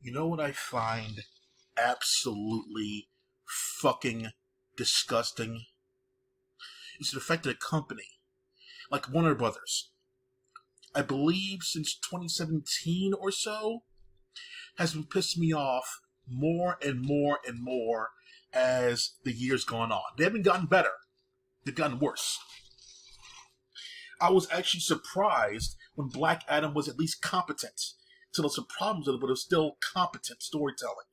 You know what I find absolutely fucking disgusting? Is the fact that a company like Warner Brothers, I believe since 2017 or so, has been pissing me off more and more and more as the years gone on. They haven't gotten better; they've gotten worse. I was actually surprised when Black Adam was at least competent. So some problems with it, but it was still competent storytelling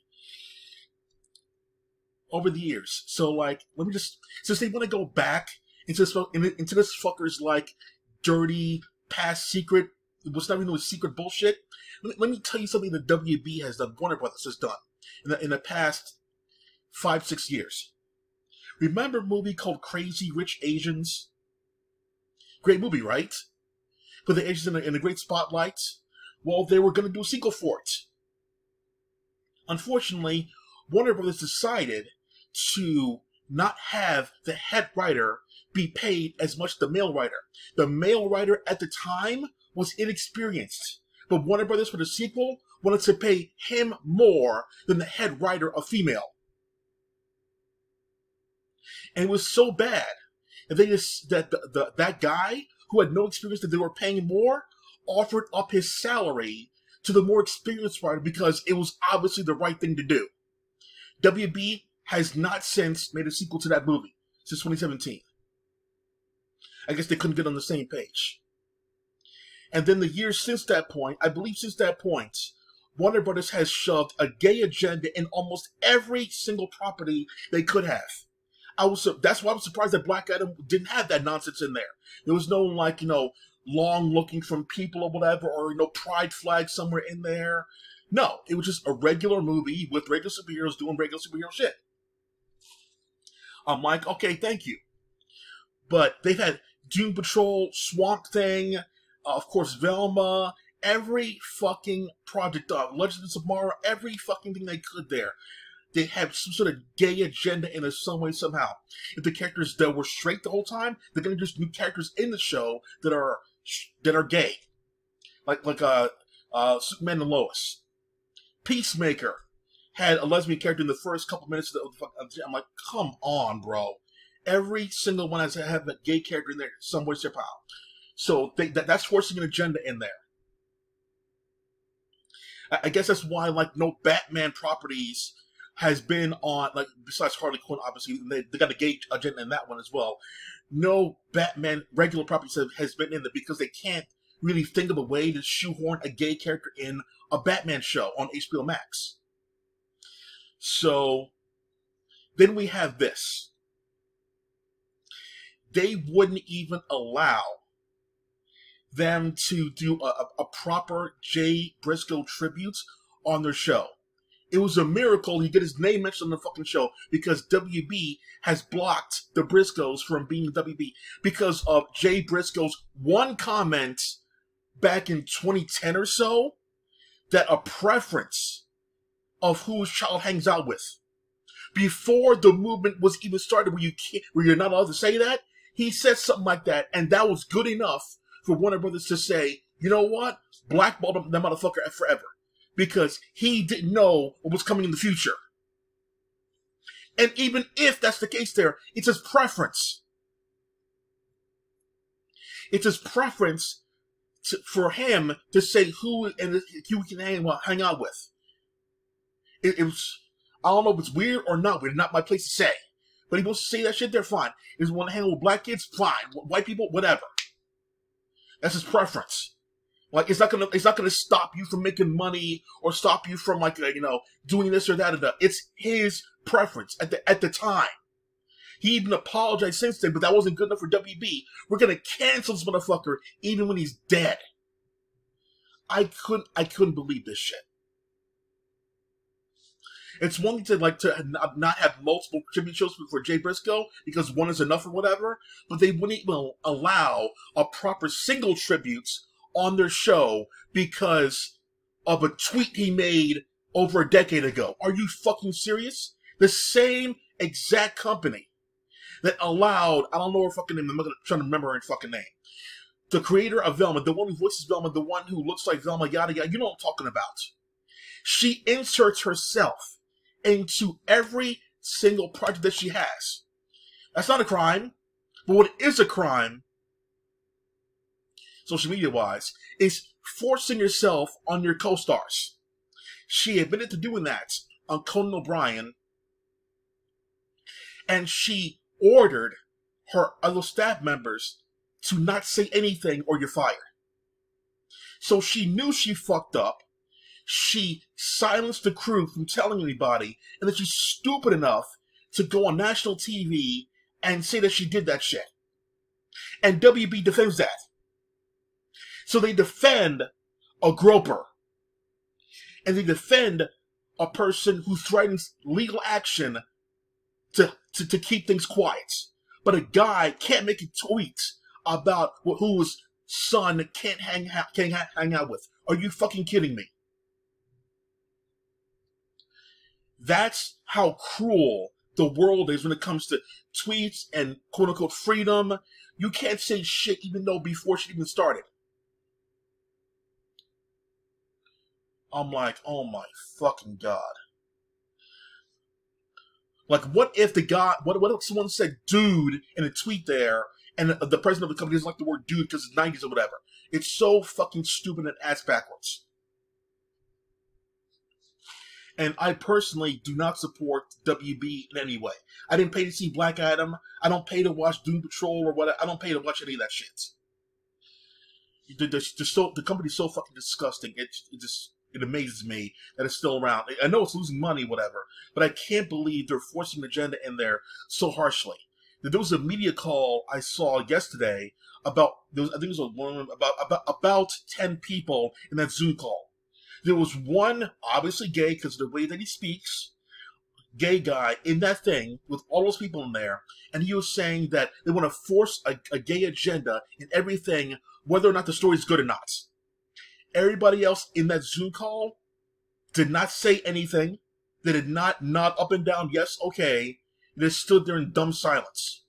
over the years. So like, let me just since they want to go back into this into this fucker's like dirty past secret, what's not even really secret bullshit. Let, let me tell you something that WB has done, Warner Brothers has done in the in the past five six years. Remember a movie called Crazy Rich Asians? Great movie, right? Put the Asians in a, in a great spotlight. Well, they were going to do a sequel for it. Unfortunately, Warner Brothers decided to not have the head writer be paid as much as the male writer. The male writer at the time was inexperienced, but Warner Brothers for the sequel wanted to pay him more than the head writer, a female. And it was so bad that they just that the, the, that guy who had no experience that they were paying more offered up his salary to the more experienced writer because it was obviously the right thing to do. WB has not since made a sequel to that movie since 2017. I guess they couldn't get on the same page. And then the years since that point, I believe since that point, Warner Brothers has shoved a gay agenda in almost every single property they could have. I was that's why I was surprised that Black Adam didn't have that nonsense in there. There was no like you know long looking from people or whatever, or you know pride flag somewhere in there. No, it was just a regular movie with regular superheroes doing regular superhero shit. I'm like, okay, thank you. But they've had Doom Patrol, Swamp Thing, uh, of course, Velma, every fucking project, uh, Legends of Tomorrow, every fucking thing they could there. They have some sort of gay agenda in some way, somehow. If the characters that were straight the whole time, they're gonna introduce new characters in the show that are that are gay, like like uh, uh Superman and Lois. Peacemaker had a lesbian character in the first couple minutes of the. Fuck I'm like, come on, bro. Every single one has to have a gay character in there somewhere somehow. So they, that, that's forcing an agenda in there. I, I guess that's why like no Batman properties has been on like besides Harley Quinn, obviously they, they got a gay agenda in that one as well. No Batman regular properties has been in there because they can't really think of a way to shoehorn a gay character in a Batman show on HBO Max. So then we have this. They wouldn't even allow them to do a, a, a proper Jay Briscoe tribute on their show. It was a miracle he get his name mentioned on the fucking show because WB has blocked the Briscoes from being WB because of Jay Briscoe's one comment back in 2010 or so that a preference of whose child hangs out with. Before the movement was even started, where you can't, where you're not allowed to say that, he said something like that, and that was good enough for Warner Brothers to say, you know what, blackball that motherfucker forever, because he didn't know what was coming in the future. And even if that's the case, there, it's his preference. It's his preference to, for him to say who and who he can hang, hang out with. It, it, was, I don't know if it's weird or not It's not my place to say. But he wants to say that shit, they're fine. If he want to hang out with black kids, fine. White people, whatever. That's his preference. Like it's not gonna it's not gonna stop you from making money or stop you from like you know doing this or that or that. It's his preference at the at the time. He even apologized since then, but that wasn't good enough for WB. We're gonna cancel this motherfucker even when he's dead. I couldn't I couldn't believe this shit. It's one thing to like to not have multiple tribute shows for Jay Briscoe because one is enough or whatever, but they wouldn't even allow a proper single tributes on their show because of a tweet he made over a decade ago. Are you fucking serious? The same exact company that allowed, I don't know her fucking name, I'm not trying to remember her fucking name. The creator of Velma, the one who voices Velma, the one who looks like Velma, yada yada, you know what I'm talking about. She inserts herself into every single project that she has. That's not a crime. But what is a crime, social media wise, is forcing yourself on your co stars. She admitted to doing that on Conan O'Brien, and she ordered her other staff members to not say anything or you're fired. So she knew she fucked up. She silenced the crew from telling anybody, and then she's stupid enough to go on national TV and say that she did that shit. And WB defends that. So they defend a groper. And they defend a person who threatens legal action to, to, to keep things quiet. But a guy can't make a tweet about whose son can't hang, can't hang out with. Are you fucking kidding me? That's how cruel the world is when it comes to tweets and quote unquote freedom. You can't say shit even though before she even started. I'm like, oh my fucking god. Like, what if the guy, what, what if someone said dude in a tweet there, and the president of the company doesn't like the word dude because it's 90s or whatever? It's so fucking stupid and ass backwards. And I personally do not support WB in any way. I didn't pay to see Black Adam. I don't pay to watch Doom Patrol or what. I don't pay to watch any of that shit. The, the, the, so, the company's so fucking disgusting. It, it just it amazes me that it's still around. I know it's losing money, whatever, but I can't believe they're forcing an agenda in there so harshly. There was a media call I saw yesterday about there was, I think it was a woman about about about ten people in that Zoom call. There was one obviously gay because the way that he speaks, gay guy in that thing with all those people in there, and he was saying that they want to force a, a gay agenda in everything, whether or not the story is good or not. Everybody else in that Zoom call did not say anything. They did not nod up and down, yes, okay. They stood there in dumb silence.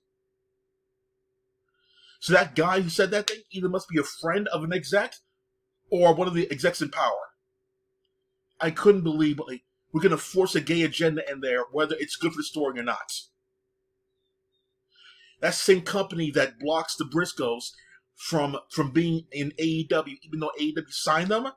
So that guy who said that thing either must be a friend of an exec or one of the execs in power. I couldn't believe like, we're going to force a gay agenda in there, whether it's good for the story or not. That same company that blocks the Briscoes from from being in AEW, even though AEW signed them,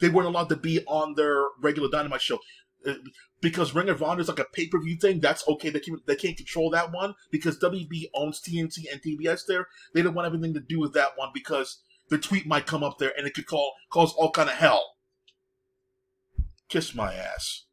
they weren't allowed to be on their regular Dynamite show uh, because Ring of Honor is like a pay per view thing. That's okay. They can't they can't control that one because WB owns TNT and TBS. There, they don't want anything to do with that one because the tweet might come up there and it could call cause all kind of hell. Kiss my ass.